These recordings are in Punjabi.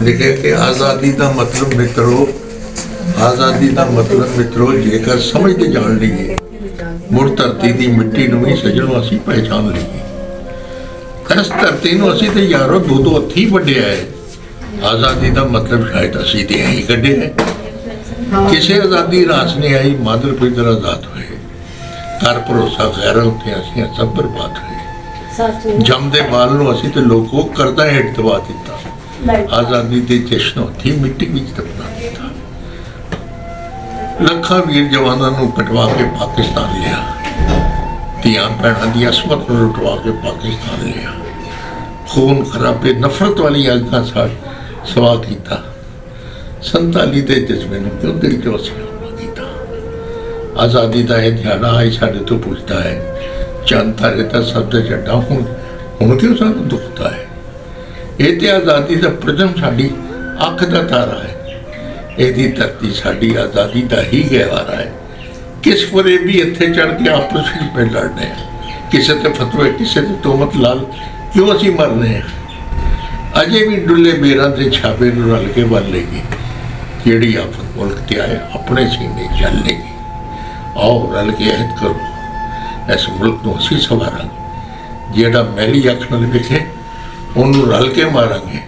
ਲਿਖਿਆ ਕਿ ਆਜ਼ਾਦੀ ਦਾ ਮਤਲਬ ਮਿੱਤਰੋ ਆਜ਼ਾਦੀ ਦਾ ਮਤਲਬ ਮਿੱਤਰੋ ਜੇਕਰ ਸਮਝਦੇ ਜਾਣ ਲਈਏ ਮੁੜ ਧਰਤੀ ਦੀ ਮਿੱਟੀ ਨੂੰ ਵੀ ਸਜਣੋਂ ਅਸੀਂ ਪਹਿਚਾਨ ਲਈਏ। ਇਸ ਧਰਤੀ ਨੂੰ ਅਸੀਂ ਤੇ ਯਾਰੋ ਦੋ ਦੋ ਹੱਥੀ ਵੱਡਿਆ ਹੈ। ਆਜ਼ਾਦੀ ਦਾ ਮਤਲਬ ਸ਼ਾਇਦ ਅਸੀਂ ਤੇ ਹੀ ਕੱਢਿਆ ਹੈ। ਕਿਸੇ ਆਜ਼ਾਦੀ ਰਾਸ ਨਹੀਂ ਆਈ ਮਾਦਰ ਪਿਤਰ ਆਜ਼ਾਦ ਹੋਏ। ਕਰ ਭਰੋਸਾ ਖੈਰ ਉੱਤੇ ਅਸੀਂ ਸਭ ਬਰਬਾਦ ਹੋਏ। ਸੱਚ। ਜੰਮਦੇ ਬਾਲ ਨੂੰ ਅਸੀਂ ਤੇ ਲੋਕੋ ਕਰਦਾ ਹੇਠ ਦਬਾ ਦਿੱਤਾ। ਆਜ਼ਾਦੀ ਦੇ ਜਸ਼ਨ ਉੱਥੇ ਮਿੱਟੀ ਵਿੱਚ ਦਬਾ ਦਿੱਤਾ। ਲੱਖਾਂ ਵੀਰ ਜਵਾਨਾਂ ਨੂੰ ਕਟਵਾ ਕੇ ਪਾਕਿਸਤਾਨ ਲਿਆ। ਧੀਆਂ ਭੈਣਾਂ ਦੀ ਅਸਮਤ ਨੂੰ ਲੁਟਵਾ ਕੇ ਪਾਕਿਸਤਾਨ ਲਿਆ। ਖੂਨ ਖਰਾਬੇ, ਨਫ਼ਰਤ ਵਾਲੀ ਅੱਗਾਂ ਸਾੜ ਸਵਾ ਕੀਤਾ। ਸੰਤਾਲੀ ਦੇ ਜਜ਼ਬੇ ਨੂੰ ਕਿਉਂ ਦਿਲ ਚੋਂ ਸਿਆਣਾ ਕੀਤਾ? ਆਜ਼ਾਦੀ ਦਾ ਇਹ ਦਿਹਾੜਾ ਆਈ ਸਾਡੇ ਤੋਂ ਪੁੱਛਦਾ ਹੈ। ਚੰਦ ਤਾਰੇ ਤਾਂ ਸਭ ਦਾ ਜੱਡਾ ਹੁਣ ਹੁਣ ਕਿਉਂ ਸਾਨੂੰ ਦੁਖਦਾ ਹੈ? ਇਹ ਤੇ ਆਜ਼ਾਦੀ ਦਾ ਪ੍ਰਜਮ ਸਾਡੀ ਅੱਖ ਦਾ ਤਾਰਾ ਹੈ। ਇਹਦੀ ਧਰਤੀ ਸਾਡੀ ਆਜ਼ਾਦੀ ਦਾ ਹੀ ਗਹਿਵਾਰਾ ਹੈ। ਕਿਸ ਪਰੇ ਵੀ ਇੱਥੇ ਚੜ ਕੇ ਆਪਸ ਵਿੱਚ ਪੈ ਲੜਨੇ ਆ। ਕਿਸੇ ਤੇ ਫਤਵੇ, ਕਿਸੇ ਤੇ ਤੋਮਤ ਲਾਲ, ਕਿਉਂ ਅਸੀਂ ਮਰਨੇ ਆ? ਅਜੇ ਵੀ ਡੁੱਲੇ ਬੇਰਾਂ ਦੇ ਛਾਪੇ ਨੂੰ ਰਲ ਕੇ ਬੰਨ ਲੇਗੀ ਜਿਹੜੀ ਆਫਤ ਮੁਲਕ ਤੇ ਆਏ, ਆਪਣੇ ਸੀਨੇ ਚੱਲ ਲੇਗੀ ਆਓ ਰਲ ਕੇ ਅਹਿਦ ਕਰੋ। ਇਸ ਮੁਲਕ ਨੂੰ ਅਸੀਂ ਸਵਾਰਾਂਗੇ। ਜਿਹੜਾ ਮੈਲੀ ਅੱਖ ਨਾਲ ਵੇਖੇ ਉਹਨੂੰ ਰਲ ਕੇ ਮਾਰਾਂਗੇ।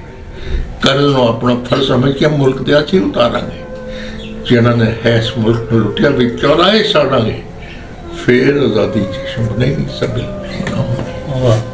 ਕਰਜ਼ ਨੂੰ ਆਪਣਾ ਫਰਜ਼ ਸਮਝ ਕੇ ਮੁਲਕ ਤੇ ਅਸੀਂ ਉਤਾਰਾਂਗੇ। ਜਿਨ੍ਹਾਂ ਨੇ ਹੈ ਇਸ ਮੁਲਕ ਨੂੰ ਲੁੱਟਿਆ, ਵੀ ਚੌਰਾਹੇ ਸਾੜਾਂਗੇ ਫੇਰ ਆਜ਼ਾਦੀ ਚਸ਼ਮ ਨਹੀਂ ਸਭਿਲ ਨਹੀਂ ਨਾ ਹੋਣੀ